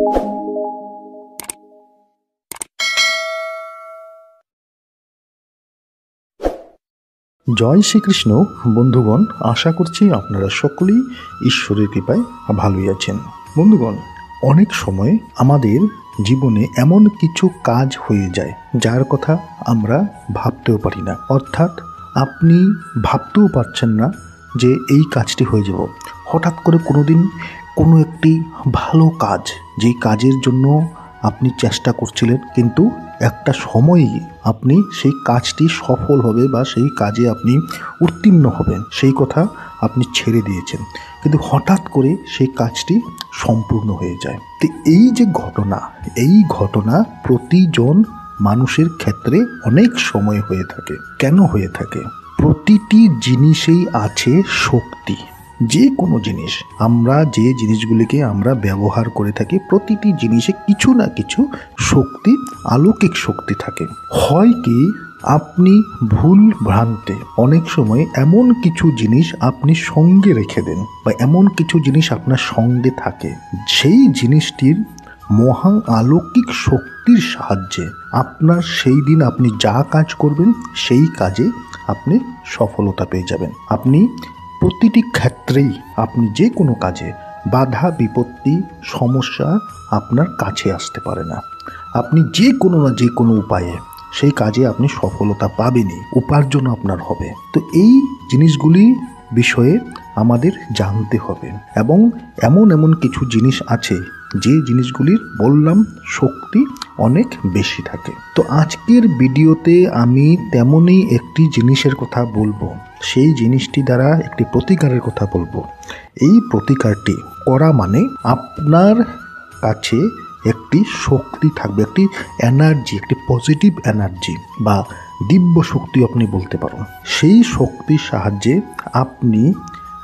জয় শ্রীকৃষ্ণ, বন্ধুগণ, আশা করছি আপনারা সকলেই ঈশ্বরের কৃপায় ভালোই আছেন। বন্ধুগণ, অনেক সময় আমাদের জীবনে এমন কিছু কাজ হয়ে যায়, যার কথা আমরা ভাবতেও পারি না। অর্থাৎ আপনি ভাবতেও পারছেন না যে এই কাজটি হয়ে যাব। হঠাৎ করে কোনো দিন কোনো একটি ভালো কাজ যেই কাজের জন্য আপনি চেষ্টা করছিলেন, কিন্তু একটা সময়েই আপনি সেই কাজটি সফল হবে বা সেই কাজে আপনি উত্তীর্ণ হবেন, সেই কথা আপনি ছেড়ে দিয়েছেন। কিন্তু হঠাৎ করে সেই কাজটি সম্পূর্ণ হয়ে যায়। তো এই যে ঘটনা, এই ঘটনা প্রতিজন মানুষের ক্ষেত্রে অনেক সময় হয়ে থাকে। কেন হয়ে থাকে? প্রতিটি জিনিসেই আছে শক্তি। যে কোনো জিনিস, আমরা যে জিনিসগুলিকে আমরা ব্যবহার করে থাকি, প্রতিটি জিনিসে কিছু না কিছু শক্তি আলৌকিক শক্তি থাকে। হয় কি, আপনি ভুল ভ্রান্তে অনেক সময় এমন কিছু জিনিস আপনি সঙ্গে রেখে দেন বা এমন কিছু জিনিস আপনার সঙ্গে থাকে। সেই জিনিসটির মহা আলৌকিক শক্তির সাহায্যে আপনার সেই দিন আপনি যা কাজ করবেন, সেই কাজে আপনি সফলতা পেয়ে যাবেন। আপনি প্রতিটি ক্ষেত্রেই আপনি যে কোনো কাজে বাধা, বিপত্তি, সমস্যা আপনার কাছে আসতে পারে না। আপনি যে কোনো না যে কোনো উপায়ে সেই কাজে আপনি সফলতা পাবেনই, উপার্জন আপনার হবে। তো এই জিনিসগুলি বিষয়ে আমাদের জানতে হবে এবং এমন এমন কিছু জিনিস আছে, যে জিনিসগুলির বললাম শক্তি অনেক বেশি থাকে। তো আজকের ভিডিওতে আমি তেমনই একটি জিনিসের কথা বলব। সেই জিনিসটি দ্বারা একটি প্রতিকারের কথা বলব। এই প্রতিকারটি করা মানে আপনার কাছে একটি শক্তি থাকবে, একটি এনার্জি একটি পজিটিভ এনার্জি বা দিব্য শক্তি আপনি বলতে পারেন। সেই শক্তির সাহায্যে আপনি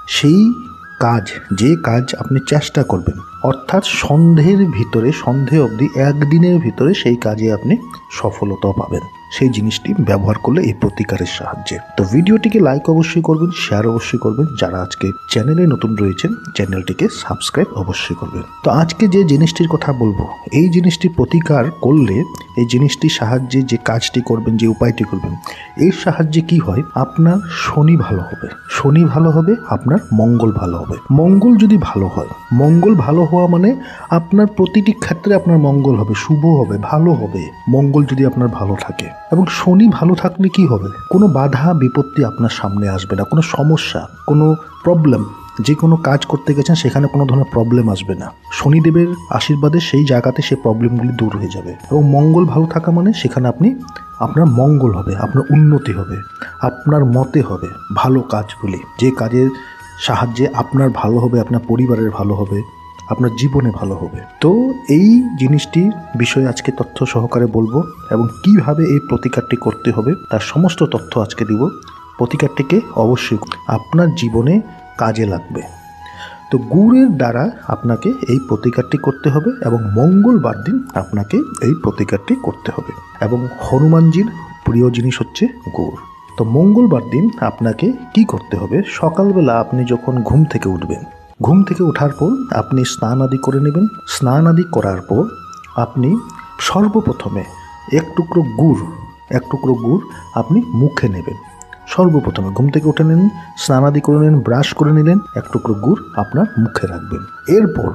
সেই কাজ, যে কাজ আপনি চেষ্টা করবেন, অর্থাৎ সন্ধ্যের ভিতরে, সন্ধে অবধি, একদিনের ভিতরে সেই কাজে আপনি সফলতা পাবেন। সেই জিনিসটি ব্যবহার করলে এই প্রতিকারের সাহায্যে। তো ভিডিওটিকে লাইক অবশ্যই করবেন শেয়ার অবশ্যই করবেন। যারা আজকে চ্যানেলে নতুন রয়েছেন চ্যানেলটিকে সাবস্ক্রাইব অবশ্যই করবেন। তো আজকে যে জিনিসটির কথা বলব, এই জিনিসটি প্রতিকার করলে এই জিনিসটির সাহায্যে যে কাজটি করবেন, যে উপায়টি করবেন, এর সাহায্যে কি হয়? আপনার শনি ভালো হবে। শনি ভালো হবে, আপনার মঙ্গল ভালো হবে। মঙ্গল যদি ভালো হয়, মঙ্গল ভালো হওয়া মানে আপনার প্রতিটি ক্ষেত্রে আপনার মঙ্গল হবে, শুভ হবে, ভালো হবে। মঙ্গল যদি আপনার ভালো থাকে এবং শনি ভালো থাকলে কি হবে? কোনো বাধা, বিপত্তি আপনার সামনে আসবে না। কোনো সমস্যা, কোনো প্রবলেম যে কোনো কাজ করতে গেছেন, সেখানে কোনো ধরনের প্রবলেম আসবে না। শনিদেবের আশীর্বাদে সেই জায়গাতে সেই প্রবলেমগুলি দূর হয়ে যাবে। এবং মঙ্গল ভালো থাকা মানে সেখানে আপনি, আপনার মঙ্গল হবে, আপনার উন্নতি হবে, আপনার মতে হবে, ভালো কাজগুলি, যে কাজের সাহায্যে আপনার ভালো হবে, আপনার পরিবারের ভালো হবে। আপনার জীবনে ভালো হবে। তো এই জিনিসটির বিষয়ে আজকে তথ্য সহকারে বলব এবং কীভাবে এই প্রতিকারটি করতে হবে তার সমস্ত তথ্য আজকে দিব। প্রতিকারটিকে অবশ্যই আপনার জীবনে কাজে লাগবে। তো গুড়ের দ্বারা আপনাকে এই প্রতিকারটি করতে হবে এবং মঙ্গলবার দিন আপনাকে এই প্রতিকারটি করতে হবে। এবং হনুমানজির প্রিয় জিনিস হচ্ছে গুড়। তো মঙ্গলবার দিন আপনাকে কি করতে হবে? সকালবেলা আপনি যখন ঘুম থেকে উঠবেন ঘুম থেকে ওঠার পর আপনি স্নান আদি করে নেবেন। স্নান আদি করার পর আপনি সর্বপ্রথমে এক টুকরো গুড়, এক টুকরো গুড় আপনি মুখে নেবেন। সর্বপ্রথমে ঘুম থেকে উঠে নিন স্নান আদি করে নিলেন ব্রাশ করে নিলেন, এক টুকরো গুড় আপনার মুখে রাখবেন। এরপর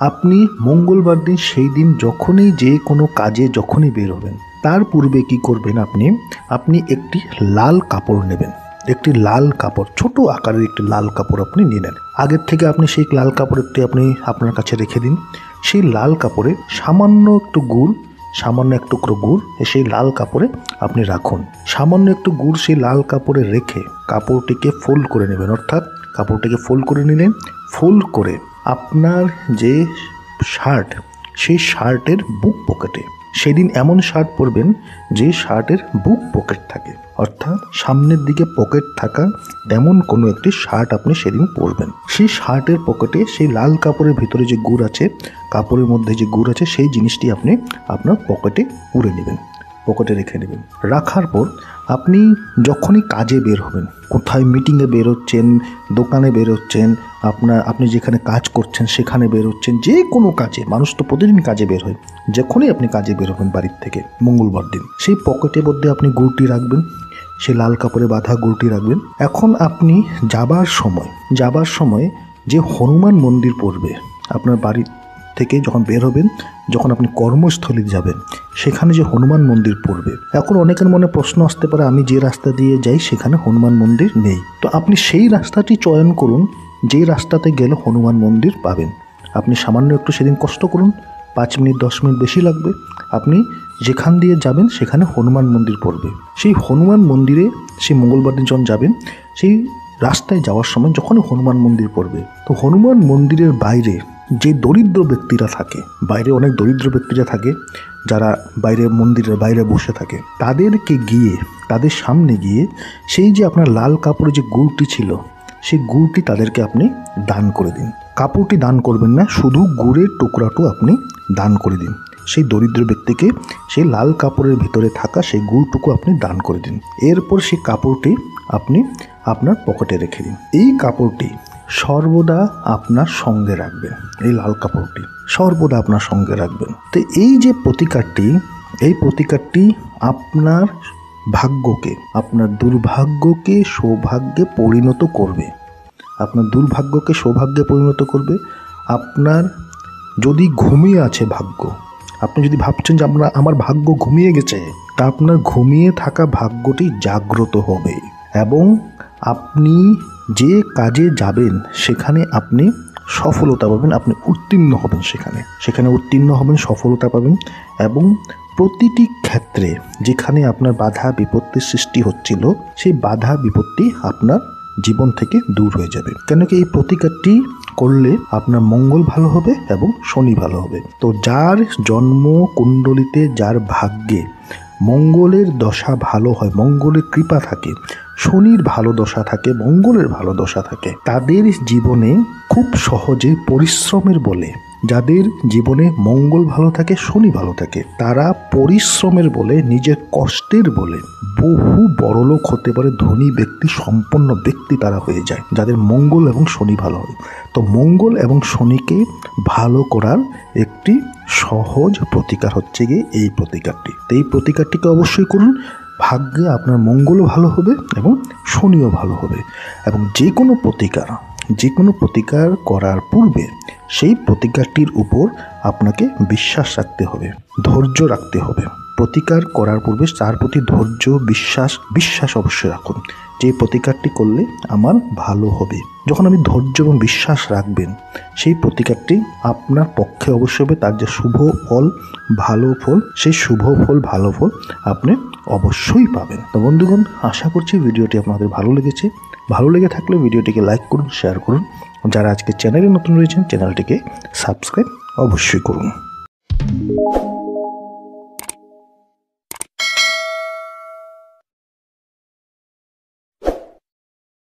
আপনি মঙ্গলবার দিন সেই দিন যখনই যে কোনো কাজে যখনই বের হবেন, তার পূর্বে কি করবেন আপনি? আপনি একটি লাল কাপড় নেবেন। একটি লাল কাপড়, ছোট আকারের একটি লাল কাপড় আপনি নিয়ে নেন। আগের থেকে আপনি সেই লাল কাপড়টি আপনি আপনার কাছে রেখে দিন। সেই লাল কাপড়ে সামান্য একটু গুড়, সামান্য এক টুকরো গুড় সেই লাল কাপড়ে আপনি রাখুন। সামান্য একটু গুড় সেই লাল কাপড়ে রেখে কাপড়টিকে ফোল্ড করে নেবেন। অর্থাৎ কাপড়টিকে ফোল্ড করে নিলেন। ফোল্ড করে আপনার যে শার্ট সেই শার্টের বুক পকেটে সেদিন এমন শার্ট পরবেন যে শার্টের বুক পকেট থাকে। অর্থাৎ সামনের দিকে পকেট থাকা এমন কোনো একটি শার্ট আপনি সেদিন পরবেন। সেই শার্টের পকেটে সেই লাল কাপড়ের ভিতরে যে গুড় আছে, কাপড়ের মধ্যে যে গুড় আছে, সেই জিনিসটি আপনি আপনার পকেটে পুরে নেবেন। পকেটে রেখে নেবেন রাখার পর আপনি যখনই কাজে বের হবেন, কোথায় মিটিংয়ে বেরোচ্ছেন, দোকানে বেরোচ্ছেন, আপনার, আপনি যেখানে কাজ করছেন সেখানে বেরোচ্ছেন, যে কোনো কাজে, মানুষ তো প্রতিদিন কাজে বের হয়, যখনই আপনি কাজে বের হবেন বাড়ির থেকে, মঙ্গলবার দিন, সেই পকেটের মধ্যে আপনি গুড়টি রাখবেন, সে লাল কাপড়ে বাঁধা গুড়টি রাখবেন। এখন আপনি যাবার সময় যাবার সময় যে হনুমান মন্দির পড়বে, আপনার বাড়ি থেকে যখন বের হবেন, যখন আপনি কর্মস্থলে যাবেন, সেখানে যে হনুমান মন্দির পড়বে। এখন অনেকের মনে প্রশ্ন আসতে পারে, আমি যে রাস্তা দিয়ে যাই সেখানে হনুমান মন্দির নেই। তো আপনি সেই রাস্তাটি চয়ন করুন, যেই রাস্তাতে গেলে হনুমান মন্দির পাবেন। আপনি সামান্য একটু সেদিন কষ্ট করুন, পাঁচ মিনিট, দশ মিনিট বেশি লাগবে। আপনি যেখান দিয়ে যাবেন, সেখানে হনুমান মন্দির পড়বে। সেই হনুমান মন্দিরে, সেই মঙ্গলবার দিন যখন যাবেন, সেই রাস্তায় যাওয়ার সময় যখনই হনুমান মন্দির পড়বে, তো হনুমান মন্দিরের বাইরে যে দরিদ্র ব্যক্তিরা থাকে, বাইরে অনেক দরিদ্র ব্যক্তিরা থাকে, যারা বাইরে মন্দিরের বাইরে বসে থাকে, তাদেরকে গিয়ে, তাদের সামনে গিয়ে সেই যে আপনার লাল কাপড়ে যে গুড়টি ছিল, সেই গুড়টি তাদেরকে আপনি দান করে দিন। কাপড়টি দান করবেন না, শুধু গুড়ের টুকরাটু আপনি দান করে দিন। সেই দরিদ্র ব্যক্তিকে সেই লাল কাপড়ের ভিতরে থাকা সেই গুড়টুকু আপনি দান করে দিন। এরপর সেই কাপড়টি আপনি আপনার পকেটে রেখে দিন। এই কাপড়টি সর্বদা আপনার সঙ্গে রাখবেন, এই লাল কাপড়টি সর্বদা আপনার সঙ্গে রাখবেন। তো এই যে প্রতিকারটি, এই প্রতিকারটি আপনার ভাগ্যকে, আপনার দুর্ভাগ্যকে সৌভাগ্যে পরিণত করবে। আপনার দুর্ভাগ্যকে সৌভাগ্যে পরিণত করবে। আপনার যদি ঘুমিয়ে আছে ভাগ্য, আপনি যদি ভাবছেন যে আমরা, আমার ভাগ্য ঘুমিয়ে গেছে, তা আপনার ঘুমিয়ে থাকা ভাগ্যটি জাগ্রত হবে এবং আপনি যে কাজে যাবেন, সেখানে আপনি সফলতা পাবেন, আপনি উত্তীর্ণ হবেন সেখানে। সেখানে উত্তীর্ণ হবেন, সফলতা পাবেন এবং প্রতিটি ক্ষেত্রে যেখানে আপনার বাধা বিপত্তির সৃষ্টি হচ্ছিল, সেই বাধা বিপত্তি আপনার জীবন থেকে দূর হয়ে যাবে। কেন কি এই প্রতিকারটি করলে আপনার মঙ্গল ভালো হবে এবং শনি ভালো হবে। তো যার জন্ম কুণ্ডলিতে যার ভাগ্যে মঙ্গলের দশা ভালো হয়, মঙ্গলের কৃপা থাকে। শনির ভালো দশা থাকে, মঙ্গলের ভালো দশা থাকে। তাদের জীবনে খুব সহজে পরিশ্রমের বলে যাদের জীবনে মঙ্গল ভালো থাকে, শনি ভালো থাকে, তারা পরিশ্রমের বলে, নিজের কষ্টের বলে বহু বড়লোক হতে পারে ধনী ব্যক্তি, সম্পন্ন ব্যক্তি তারা হয়ে যায়, যাদের মঙ্গল এবং শনি ভালো হয়। তো মঙ্গল এবং শনিকে ভালো করার একটি সহজ প্রতিকার হচ্ছে গিয়ে এই প্রতিকারটি। তো এই প্রতিকারটিকে অবশ্যই করুন। ভাগ্যে আপনার মঙ্গলও ভালো হবে এবং শনিও ভালো হবে। এবং যে কোনো প্রতিকার যে কোনো প্রতিকার করার পূর্বে সেই প্রতিকারটির উপর আপনাকে বিশ্বাস রাখতে হবে, ধৈর্য রাখতে হবে। প্রতিকার করার পূর্বে তার প্রতি ধৈর্য, বিশ্বাস বিশ্বাস অবশ্যই রাখুন। যে প্রতিকারটি করলে আমার ভালো হবে। যখন আপনি ধৈর্য এবং বিশ্বাস রাখবেন, সেই প্রতিকারটি আপনার পক্ষে অবশ্যই হবে। তার যে শুভ ফল, ভালো ফল, সেই শুভ ফল, ভালো ফল আপনি অবশ্যই পাবেন। তো বন্ধুগণ, আশা করছি ভিডিওটি আপনাদের ভালো লেগেছে। ভালো লেগে থাকলে ভিডিওটিকে লাইক করুন, শেয়ার করুন। যারা আজকে চ্যানেলে নতুন রয়েছেন, চ্যানেলটিকে সাবস্ক্রাইব অবশ্যই করুন।